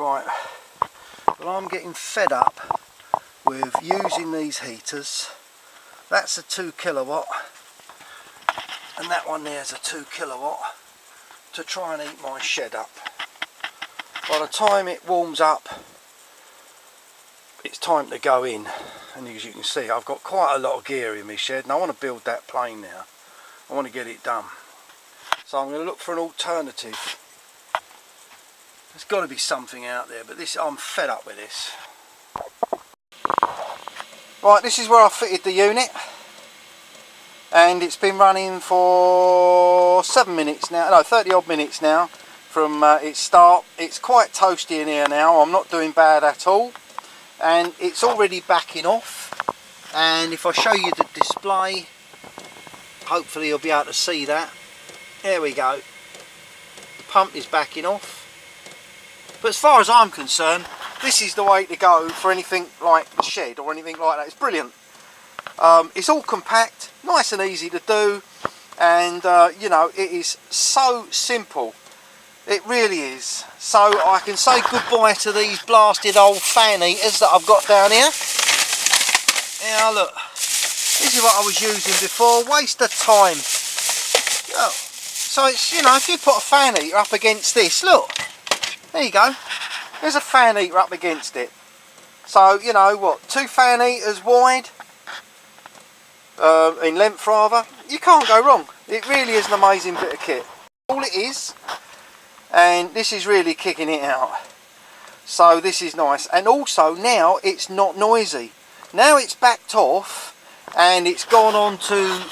Right, well I'm getting fed up with using these heaters. That's a 2 kilowatt and that one there is a 2 kilowatt to try and heat my shed up. By the time it warms up it's time to go in and as you can see I've got quite a lot of gear in my shed and I want to build that plane now. I want to get it done. So I'm going to look for an alternative there's got to be something out there, but this I'm fed up with this. Right, this is where I fitted the unit. And it's been running for 7 minutes now, no 30 odd minutes now from uh, its start. It's quite toasty in here now, I'm not doing bad at all. And it's already backing off. And if I show you the display, hopefully you'll be able to see that. There we go. The pump is backing off but as far as I'm concerned, this is the way to go for anything like the shed or anything like that. It's brilliant. Um, it's all compact, nice and easy to do, and uh, you know, it is so simple. It really is. So I can say goodbye to these blasted old fan eaters that I've got down here. Now look, this is what I was using before, waste of time. So it's, you know, if you put a fan eater up against this, look, there you go. There's a fan heater up against it. So, you know what, two fan heaters wide, uh, in length rather, you can't go wrong. It really is an amazing bit of kit. All it is, and this is really kicking it out. So this is nice. And also now it's not noisy. Now it's backed off and it's gone on to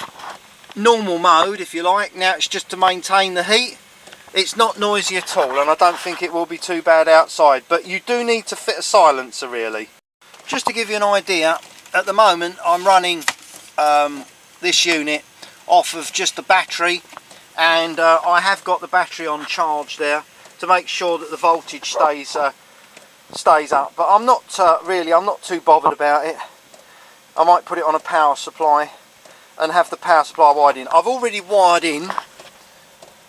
normal mode if you like. Now it's just to maintain the heat it's not noisy at all and I don't think it will be too bad outside but you do need to fit a silencer really. Just to give you an idea at the moment I'm running um, this unit off of just the battery and uh, I have got the battery on charge there to make sure that the voltage stays uh, stays up but I'm not uh, really I'm not too bothered about it I might put it on a power supply and have the power supply wired in I've already wired in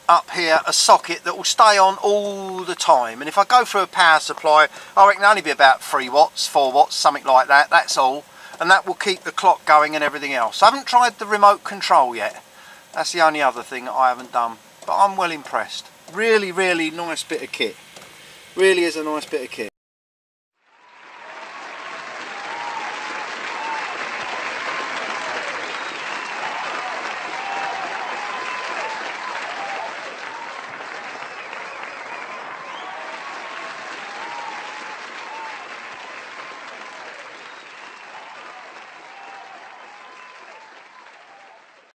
up here a socket that will stay on all the time and if I go through a power supply I reckon it'll only be about 3 watts, 4 watts, something like that, that's all and that will keep the clock going and everything else. I haven't tried the remote control yet that's the only other thing I haven't done but I'm well impressed. Really really nice bit of kit. Really is a nice bit of kit.